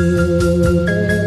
Música